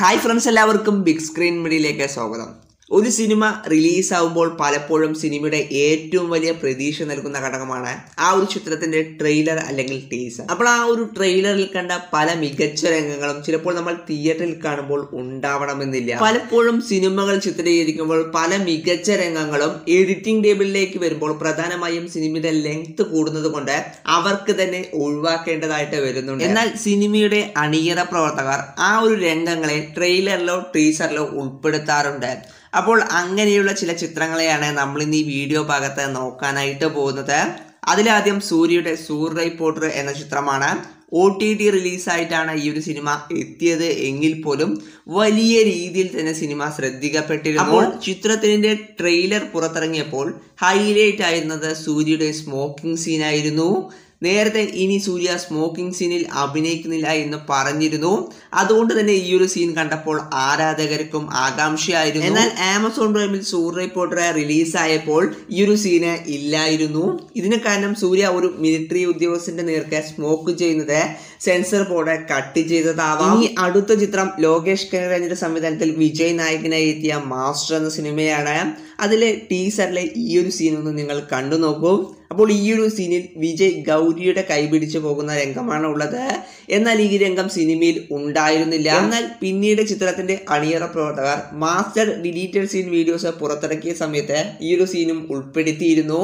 Hi friends എല്ലാവർക്കും big screen മീഡിയയിലേക്ക് സ്വാഗതം. ഒരു സിനിമ റിലീസാവുമ്പോൾ പലപ്പോഴും സിനിമയുടെ ഏറ്റവും വലിയ പ്രതീക്ഷ നൽകുന്ന ഘടകമാണ് ആ ഒരു ചിത്രത്തിന്റെ ട്രെയിലർ അല്ലെങ്കിൽ ടീസർ. അപ്പോൾ ആ ഒരു ട്രെയിലറിൽ കണ്ട പല മികച്ച രംഗങ്ങളും ചിലപ്പോൾ നമ്മൾ തിയേറ്ററിൽ കാണുമ്പോൾ ഉണ്ടാവണമെന്നില്ല. പലപ്പോഴും സിനിമകൾ ചിത്രീകരിക്കുമ്പോൾ പല മികച്ച രംഗങ്ങളും എഡിറ്റിംഗ് ടേബിളിലേക്ക് വരുമ്പോൾ പ്രധാനമായും സിനിമയുടെ ലെങ്ത് കൂടുന്നത് കൊണ്ട് അവർക്ക് തന്നെ ഒഴിവാക്കേണ്ടതായിട്ട് വരുന്നുണ്ട്. എന്നാൽ സിനിമയുടെ അണിയറ പ്രവർത്തകർ ആ ഒരു രംഗങ്ങളെ ട്രെയിലറിലോ ടീസറിലോ ഉൾപ്പെടുത്താറുണ്ട്. അപ്പോൾ അങ്ങനെയുള്ള ചില ചിത്രങ്ങളെയാണ് നമ്മൾ ഇന്ന് ഈ വീഡിയോ ഭാഗത്ത് നോക്കാനായിട്ട് പോകുന്നത്. അതിലാദ്യം സൂര്യയുടെ സൂർ പോട്ടർ എന്ന ചിത്രമാണ്. ഒ ടി ടി റിലീസായിട്ടാണ് ഈ ഒരു സിനിമ എത്തിയത് എങ്കിൽ പോലും വലിയ രീതിയിൽ തന്നെ സിനിമ ശ്രദ്ധിക്കപ്പെട്ടിരുന്നു. അപ്പോൾ ചിത്രത്തിന്റെ ട്രെയിലർ പുറത്തിറങ്ങിയപ്പോൾ ഹൈലൈറ്റ് ആയിരുന്നത് സൂര്യയുടെ സ്മോക്കിംഗ് സീനായിരുന്നു നേരത്തെ ഇനി സൂര്യ സ്മോക്കിംഗ് സീനിൽ അഭിനയിക്കുന്നില്ല എന്ന് പറഞ്ഞിരുന്നു. അതുകൊണ്ട് തന്നെ ഈ ഒരു സീൻ കണ്ടപ്പോൾ ആരാധകർക്കും ആകാംക്ഷയായിരുന്നു. എന്നാൽ ആമസോൺ പ്രൈമിൽ സൂര്യ റിപ്പോർട്ടർ റിലീസായപ്പോൾ ഈ ഒരു സീന് ഇല്ലായിരുന്നു. ഇതിന് കാരണം സൂര്യ ഒരു മിലിറ്ററി ഉദ്യോഗസ്ഥന്റെ നേർക്ക് സ്മോക്ക് ചെയ്യുന്നത് സെൻസർ ബോർഡ് കട്ട് ചെയ്തതാവാം. ഈ അടുത്ത ചിത്രം ലോകേഷ് കനരാജിന്റെ സംവിധാനത്തിൽ വിജയ് നായകനായി എത്തിയ മാസ്റ്റർ എന്ന സിനിമയാണ്. അതിലെ ടീസറിലെ ഈ ഒരു സീൻ ഒന്ന് നിങ്ങൾ കണ്ടു നോക്കൂ. അപ്പോൾ ഈ ഒരു സീനിൽ വിജയ് ഗൗരിയുടെ കൈപിടിച്ച് പോകുന്ന രംഗമാണ് ഉള്ളത്. എന്നാൽ ഈ രംഗം സിനിമയിൽ ഉണ്ടായിരുന്നില്ല. എന്നാൽ പിന്നീട് ചിത്രത്തിന്റെ അണിയറ പ്രവർത്തകർ മാസ്റ്റർ ഡിലീറ്റഡ് സീൻ വീഡിയോസ് പുറത്തിറക്കിയ സമയത്ത് ഈ ഒരു സീനും ഉൾപ്പെടുത്തിയിരുന്നു.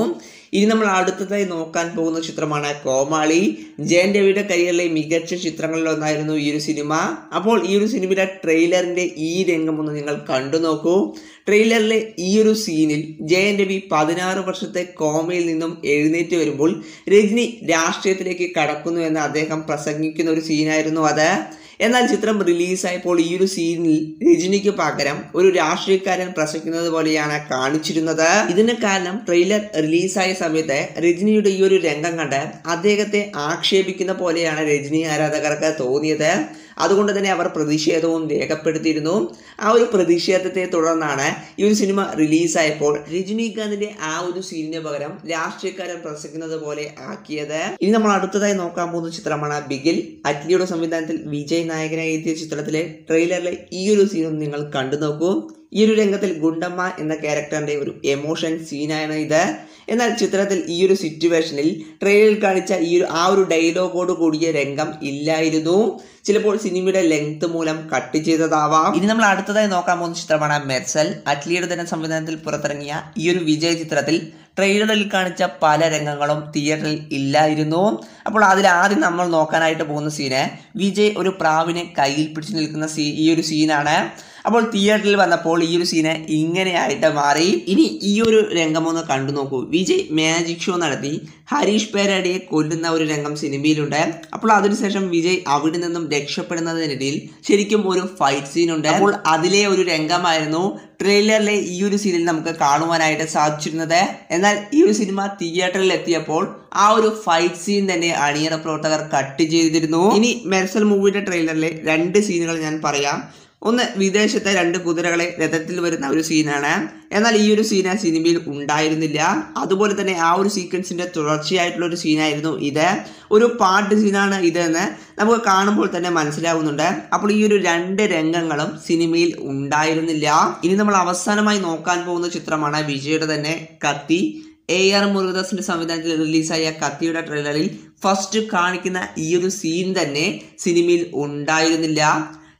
ഇനി നമ്മൾ അടുത്തതായി നോക്കാൻ പോകുന്ന ചിത്രമാണ് കോമാളി. ജയൻ രവിയുടെ കരിയറിലെ മികച്ച ചിത്രങ്ങളിലൊന്നായിരുന്നു ഈ ഒരു സിനിമ. അപ്പോൾ ഈ ഒരു സിനിമയുടെ ട്രെയിലറിന്റെ ഈ രംഗം ഒന്ന് നിങ്ങൾ കണ്ടു നോക്കൂ. ട്രെയിലറിലെ ഈ ഒരു സീനിൽ ജയൻ രവി പതിനാറ് വർഷത്തെ കോമയിൽ നിന്നും എഴുന്നേറ്റ് വരുമ്പോൾ രജനി രാഷ്ട്രീയത്തിലേക്ക് കടക്കുന്നു എന്ന് അദ്ദേഹം പ്രസംഗിക്കുന്ന ഒരു സീനായിരുന്നു അത്. എന്നാൽ ചിത്രം റിലീസായപ്പോൾ ഈ ഒരു സീനിൽ രജനിക്ക് പകരം ഒരു രാഷ്ട്രീയക്കാരൻ പ്രസംഗിക്കുന്നത് പോലെയാണ് കാണിച്ചിരുന്നത്. ഇതിന് കാരണം ട്രെയിലർ റിലീസായ സമയത്ത് രജനിയുടെ ഈ ഒരു രംഗം കണ്ട് അദ്ദേഹത്തെ ആക്ഷേപിക്കുന്ന പോലെയാണ് രജനി ആരാധകർക്ക് തോന്നിയത്. അതുകൊണ്ട് തന്നെ അവർ പ്രതിഷേധവും രേഖപ്പെടുത്തിയിരുന്നു. ആ ഒരു പ്രതിഷേധത്തെ തുടർന്നാണ് ഈ ഒരു സിനിമ റിലീസായപ്പോൾ രജനീകാന്തിന്റെ ആ ഒരു സീനിന് പകരം രാഷ്ട്രീയക്കാരൻ പ്രസംഗിക്കുന്നത് പോലെ ആക്കിയത്. ഇനി നമ്മൾ അടുത്തതായി നോക്കാൻ പോകുന്ന ചിത്രമാണ് ബിഗിൽ. അറ്റ്ലിയുടെ സംവിധാനത്തിൽ വിജയ് നായകനായി എത്തിയ ചിത്രത്തിലെ ട്രെയിലറിലെ ഈ ഒരു സീനും നിങ്ങൾ കണ്ടു നോക്കൂ. ഈ ഒരു രംഗത്തിൽ ഗുണ്ടമ്മ എന്ന ക്യാരക്ടറിന്റെ ഒരു എമോഷൻ സീനാണ് ഇത്. എന്നാൽ ചിത്രത്തിൽ ഈ ഒരു സിറ്റുവേഷനിൽ ട്രെയിലറിൽ കാണിച്ച ഈ ഒരു ആ ഒരു ഡയലോഗോട് കൂടിയ രംഗം ഇല്ലായിരുന്നു. ചിലപ്പോൾ സിനിമയുടെ ലെങ്ത് മൂലം കട്ട് ചെയ്തതാവാം. ഇനി നമ്മൾ അടുത്തതായി നോക്കാൻ പോകുന്ന ചിത്രമാണ് മെർസൽ. അറ്റ്ലിയുടെ തന്നെ സംവിധാനത്തിൽ പുറത്തിറങ്ങിയ ഈ ഒരു വിജയ ചിത്രത്തിൽ ട്രെയിലറിൽ കാണിച്ച പല രംഗങ്ങളും തിയേറ്ററിൽ ഇല്ലായിരുന്നു. അപ്പോൾ അതിൽ ആദ്യം നമ്മൾ നോക്കാനായിട്ട് പോകുന്ന സീന് വിജയ് ഒരു പ്രാവിനെ കയ്യിൽ പിടിച്ചു നിൽക്കുന്ന സീ ഈ ഒരു സീനാണ് അപ്പോൾ തിയേറ്ററിൽ വന്നപ്പോൾ ഈ ഒരു സീന് ഇങ്ങനെയായിട്ട് മാറി. ഇനി ഈ ഒരു രംഗം ഒന്ന് കണ്ടു നോക്കൂ. വിജയ് മാജിക് ഷോ നടത്തി. ഹരീഷ് പേരാടിയെ കൊല്ലുന്ന ഒരു രംഗം സിനിമയിലുണ്ട്. അപ്പോൾ അതിനുശേഷം വിജയ് അവിടെ നിന്നും രക്ഷപ്പെടുന്നതിനിടയിൽ ശരിക്കും ഒരു ഫൈറ്റ് സീൻ ഉണ്ട്. അപ്പോൾ അതിലെ ഒരു രംഗമായിരുന്നു ട്രെയിലറിലെ ഈ ഒരു സീനിൽ നമുക്ക് കാണുവാനായിട്ട് സാധിച്ചിരുന്നത്. എന്നാൽ ഈ ഒരു സിനിമ തിയേറ്ററിൽ എത്തിയപ്പോൾ ആ ഒരു ഫൈറ്റ് സീൻ തന്നെ അണിയറ പ്രവർത്തകർ കട്ട് ചെയ്തിരുന്നു. ഇനി മെർസൽ മൂവിയുടെ ട്രെയിലറിലെ രണ്ട് സീനുകൾ ഞാൻ പറയാം. ഒന്ന് വിദേശത്തെ രണ്ട് കുതിരകളെ രഥത്തിൽ വരുന്ന ഒരു സീനാണ്. എന്നാൽ ഈ ഒരു സീന് സിനിമയിൽ ഉണ്ടായിരുന്നില്ല. അതുപോലെ തന്നെ ആ ഒരു സീക്വൻസിന്റെ തുടർച്ചയായിട്ടുള്ള ഒരു സീനായിരുന്നു ഇത്. ഒരു പാട്ട് സീനാണ് ഇതെന്ന് നമുക്ക് കാണുമ്പോൾ തന്നെ മനസ്സിലാവുന്നുണ്ട്. അപ്പോൾ ഈ ഒരു രണ്ട് രംഗങ്ങളും സിനിമയിൽ ഉണ്ടായിരുന്നില്ല. ഇനി നമ്മൾ അവസാനമായി നോക്കാൻ പോകുന്ന ചിത്രമാണ് വിജയുടെ തന്നെ കത്തി. എ ആർ മുരുകദാസിന്റെ സംവിധാനത്തിൽ റിലീസായ കത്തിയുടെ ട്രെയിലറിൽ ഫസ്റ്റ് കാണിക്കുന്ന ഈ ഒരു സീൻ തന്നെ സിനിമയിൽ ഉണ്ടായിരുന്നില്ല.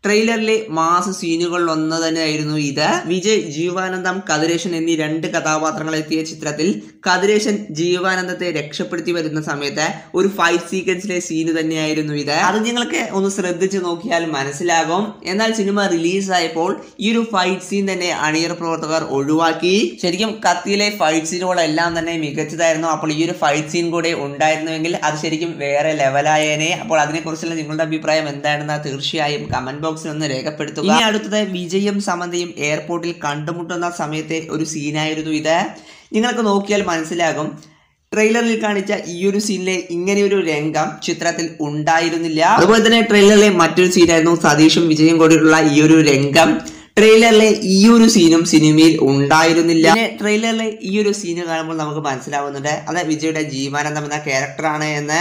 ട്രെയിലറിലെ മാസ് സീനുകളിൽ ഒന്ന് തന്നെയായിരുന്നു ഇത്. വിജയ് ജീവാനന്ദം കതിരേശൻ എന്നീ രണ്ട് കഥാപാത്രങ്ങൾ എത്തിയ ചിത്രത്തിൽ കതിരേശൻ ജീവാനന്ദത്തെ രക്ഷപ്പെടുത്തി വരുന്ന സമയത്ത് ഒരു ഫൈവ് സീക്വൻസിലെ സീന് തന്നെയായിരുന്നു ഇത്. അത് നിങ്ങൾക്ക് ഒന്ന് ശ്രദ്ധിച്ചു നോക്കിയാൽ മനസ്സിലാകും. എന്നാൽ സിനിമ റിലീസായപ്പോൾ ഈ ഒരു ഫൈറ്റ് സീൻ തന്നെ അണിയർ പ്രവർത്തകർ ഒഴിവാക്കി. ശരിക്കും കത്തിയിലെ ഫൈറ്റ് സീനുകളെല്ലാം തന്നെ മികച്ചതായിരുന്നു. അപ്പോൾ ഈ ഒരു ഫൈറ്റ് സീൻ കൂടെ ഉണ്ടായിരുന്നുവെങ്കിൽ അത് ശരിക്കും വേറെ ലെവലായേനെ അപ്പോൾ അതിനെക്കുറിച്ചുള്ള നിങ്ങളുടെ അഭിപ്രായം എന്താണെന്ന് തീർച്ചയായും കമന്റ് ബോക്സിൽ ഒന്ന് രേഖപ്പെടുത്തുക. ഇനി അടുത്തത് വിജയും സമന്തയും എയർപോർട്ടിൽ കണ്ടുമുട്ടുന്ന സമയത്തെ ഒരു സീനായിരുന്നു ഇത്. നിങ്ങൾക്ക് നോക്കിയാൽ മനസ്സിലാകും. ട്രെയിലറിൽ കാണിച്ച ഈ ഒരു സീനിലെ ഇങ്ങനെ ഒരു രംഗം ചിത്രത്തിൽ ഉണ്ടായിരുന്നില്ല. അതുപോലെ തന്നെ ട്രെയിലറിലെ മറ്റൊരു സീനായിരുന്നു സതീഷും വിജയും കൂടിയുള്ള ഈ ഒരു രംഗം. ട്രെയിലറിലെ ഈ ഒരു സീനും സിനിമയിൽ ഉണ്ടായിരുന്നില്ല. പിന്നെ ട്രെയിലറിലെ ഈ ഒരു സീന് കാണുമ്പോൾ നമുക്ക് മനസ്സിലാവുന്നുണ്ട്. അത് വിജയുടെ ജീവാനന്ദം എന്ന ക്യാരക്ടറാണ് എന്ന്.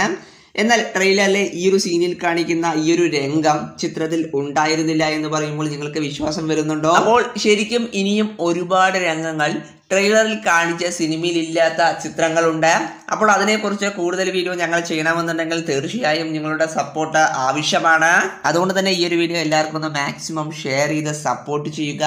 എന്നാൽ ട്രെയിലറിലെ ഈ ഒരു സീനിൽ കാണിക്കുന്ന ഈ ഒരു രംഗം ചിത്രത്തിൽ ഉണ്ടായിരുന്നില്ല എന്ന് പറയുമ്പോൾ നിങ്ങൾക്ക് വിശ്വാസം വരുന്നുണ്ടോ? അപ്പോൾ ശരിക്കും ഇനിയും ഒരുപാട് രംഗങ്ങൾ ട്രെയിലറിൽ കാണിച്ച സിനിമയിൽ ഇല്ലാത്ത ചിത്രങ്ങളുണ്ട്. അപ്പോൾ അതിനെക്കുറിച്ച് കൂടുതൽ വീഡിയോ ഞങ്ങൾ ചെയ്യണമെന്നുണ്ടെങ്കിൽ തീർച്ചയായും നിങ്ങളുടെ സപ്പോർട്ട് ആവശ്യമാണ്. അതുകൊണ്ട് തന്നെ ഈ ഒരു വീഡിയോ എല്ലാവർക്കും ഒന്ന് മാക്സിമം ഷെയർ ചെയ്ത് സപ്പോർട്ട് ചെയ്യുക.